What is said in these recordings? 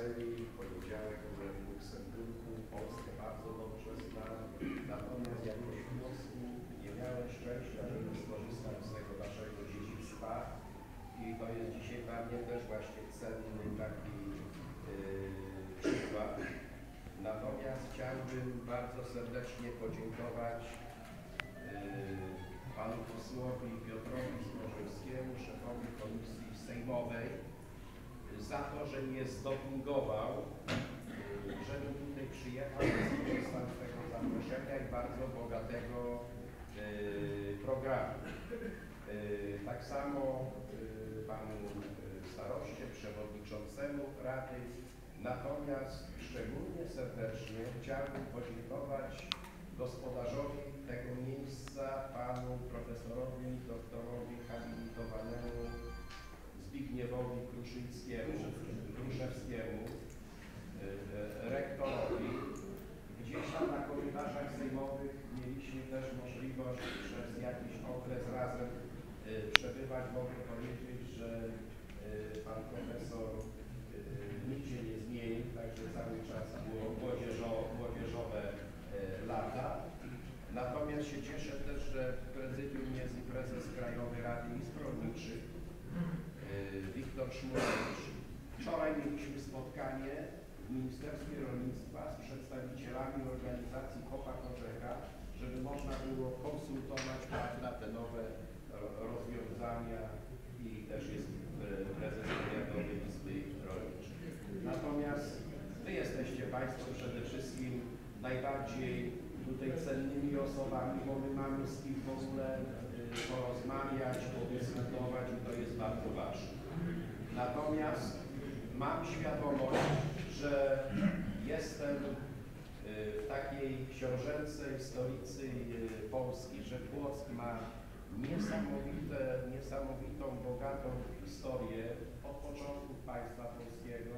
Brukseli, w poniedziałek w Luksemburgu, Polskę bardzo dobrze znam, natomiast jakoś wniosku nie miałem szczęścia, żeby skorzystać z tego naszego dziedzictwa i to jest dzisiaj dla mnie też właśnie cenny taki yy, przykład. Natomiast chciałbym bardzo serdecznie podziękować yy, panu posłowi Piotrowi Zborzewskiemu, szefowi Komisji Sejmowej, za to, że mnie zdopingował, yy, żebym tutaj przyjechał i skorzystał z tego zaproszenia i bardzo bogatego yy, programu. Yy, Tak samo panu staroście, przewodniczącemu Rady. Natomiast szczególnie serdecznie chciałbym podziękować gospodarzowi tego miejsca, panu profesorowi, doktorowi habilitowanemu Zbigniewowi Kruszyńskiemu, Kruszewskiemu, yy, rektorowi. Gdzieś tam na korytarzach sejmowych mieliśmy też możliwość przez jakiś okres razem y, przebywać. Mogę powiedzieć, że pan profesor nic się nie zmienił, także cały czas było młodzieżo, młodzieżowe lata. Natomiast się cieszę też, że w prezydium jest i prezes Krajowej Rady Izb Rolniczych, Wiktor Szmulewicz. Wczoraj mieliśmy spotkanie w Ministerstwie Rolnictwa z przedstawicielami organizacji Kopa Korzeka, żeby można było konsultować prawda, te nowe ro- rozwiązania i też jest e, prezes Powiatowej Izby Rolniczej. Natomiast Wy jesteście Państwo przede wszystkim najbardziej tutaj cennymi osobami, bo my mamy z kim w ogóle e, porozmawiać, podyskutować i to jest bardzo ważne. Natomiast mam świadomość, że jestem y, w takiej książęcej stolicy y, Polski, że Płock ma niesamowite, niesamowitą, bogatą historię od początku państwa polskiego.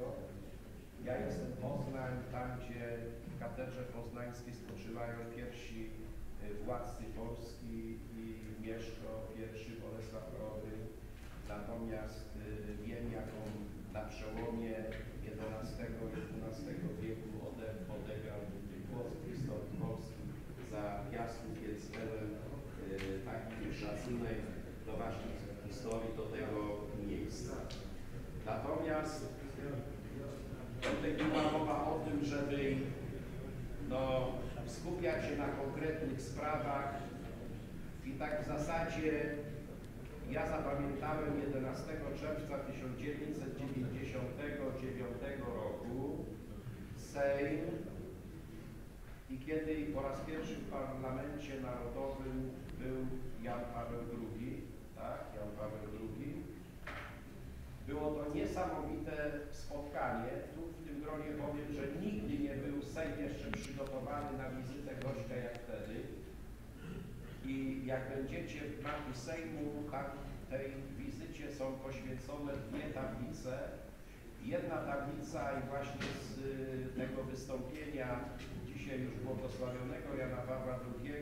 Ja jestem Poznań, tam gdzie w katedrze poznańskiej spoczywają pierwsi y, władcy Polski i Mieszko I, Bolesław Rory. Natomiast y, wiem, jaką na przełomie XI i XII wieku ode, odegrał głos historii Polski za Piastów, więc pełen y, taki szacunek do ważnych historii, do tego miejsca. Natomiast tutaj była mowa o tym, żeby no, skupiać się na konkretnych sprawach i tak w zasadzie ja zapamiętałem 11 czerwca 1999 roku Sejm i kiedy po raz pierwszy w Parlamencie Narodowym był Jan Paweł II, tak, Jan Paweł II. Było to niesamowite spotkanie. Tu w tym gronie powiem, że nigdy nie był Sejm jeszcze przygotowany na wizytę gościa jak wtedy. I jak będziecie w mapie Sejmu, tam tej wizycie są poświęcone dwie tablice. Jedna tablica i właśnie z y, tego wystąpienia dzisiaj już błogosławionego Jana Pawła II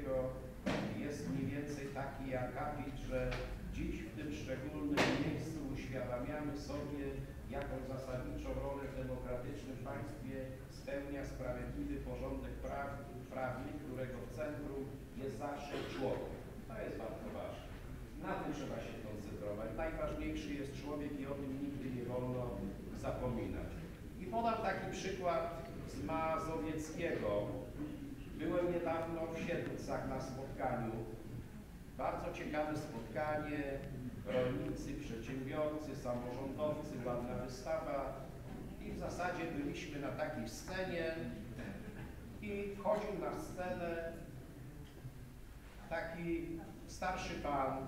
jest mniej więcej taki akapit, że dziś w tym szczególnym miejscu uświadamiamy sobie, jaką zasadniczą rolę w demokratycznym państwie spełnia sprawiedliwy porządek praw, prawny, którego w centrum jest zawsze człowiek. To jest bardzo ważne. Na tym trzeba się koncentrować. Najważniejszy jest człowiek i o tym nigdy nie wolno zapominać. I podam taki przykład z Mazowieckiego. Byłem niedawno w Siedlcach na spotkaniu. Bardzo ciekawe spotkanie. Rolnicy, przedsiębiorcy, samorządowcy, ładna wystawa. I w zasadzie byliśmy na takiej scenie i wchodził na scenę taki starszy pan,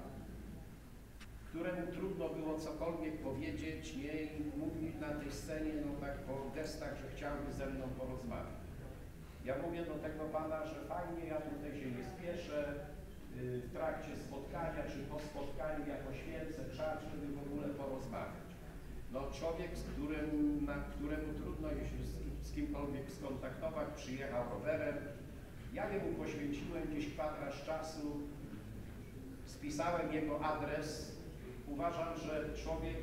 któremu trudno było cokolwiek powiedzieć, nie i mówił na tej scenie, no tak po gestach, że chciałby ze mną porozmawiać. Ja mówię do tego pana, że fajnie, ja tutaj się nie spieszę, y, w trakcie spotkania czy po spotkaniu ja poświęcę czas, żeby w ogóle porozmawiać. No człowiek, z którym, na któremu trudno się z, z kimkolwiek skontaktować, przyjechał rowerem, ja mu poświęciłem gdzieś kwadrans czasu, spisałem jego adres. Uważam, że człowiek,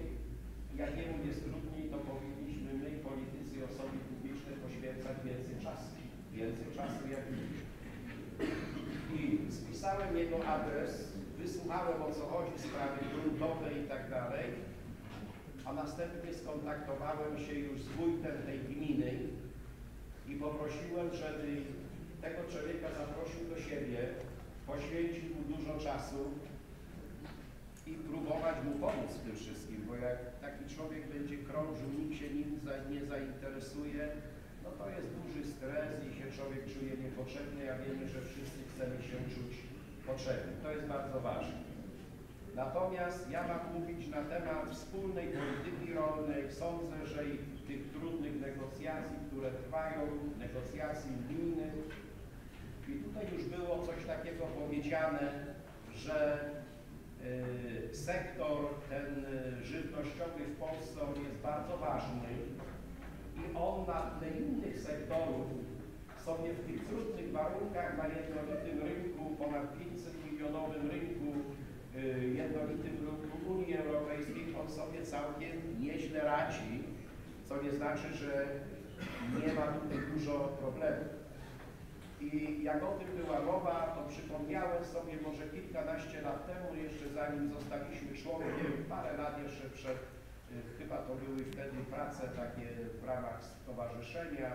jak jemu jest trudniej, to powinniśmy my, politycy, osoby publiczne poświęcać więcej czasu. Więcej czasu jak spisałem jego adres, wysłuchałem o co chodzi, sprawy gruntowe i tak dalej, a następnie skontaktowałem się już z wójtem tej gminy i poprosiłem, żeby tego człowieka zaprosił do siebie, poświęcił mu dużo czasu i próbować mu pomóc w tym wszystkim, bo jak taki człowiek będzie krążył, nikt się nim nie zainteresuje, no to jest duży stres i się człowiek czuje niepotrzebny, a wiemy, że wszyscy chcemy się czuć To jest bardzo ważne. Natomiast ja mam mówić na temat wspólnej polityki rolnej. Sądzę, że i tych trudnych negocjacji, które trwają, negocjacji unijnych. I tutaj już było coś takiego powiedziane, że y, sektor ten y, żywnościowy w Polsce jest bardzo ważny i on na tle innych sektorów sobie w tych trudnych warunkach na jednolitym rynku, ponad 500 milionowym rynku, y, jednolitym rynku Unii Europejskiej, on sobie całkiem nieźle radzi, co nie znaczy, że nie ma tutaj dużo problemów. I jak o tym była mowa, to przypomniałem sobie może kilkanaście lat temu, jeszcze zanim zostaliśmy członkiem, parę lat jeszcze przed, y, chyba to były wtedy prace takie w ramach stowarzyszenia,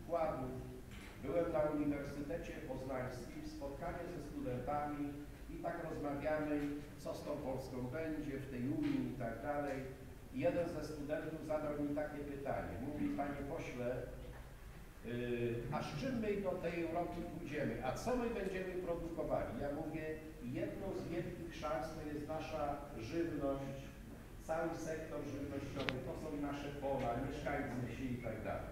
układów. Byłem na Uniwersytecie Poznańskim, spotkanie ze studentami i tak rozmawiamy, co z tą Polską będzie w tej Unii i tak dalej. Jeden ze studentów zadał mi takie pytanie. Mówi, panie pośle, Yy, a z czym my do tej Europy pójdziemy? A co my będziemy produkowali? Ja mówię, jedną z wielkich szans to jest nasza żywność, cały sektor żywnościowy, to są nasze pola, mieszkańcy wsi i tak dalej.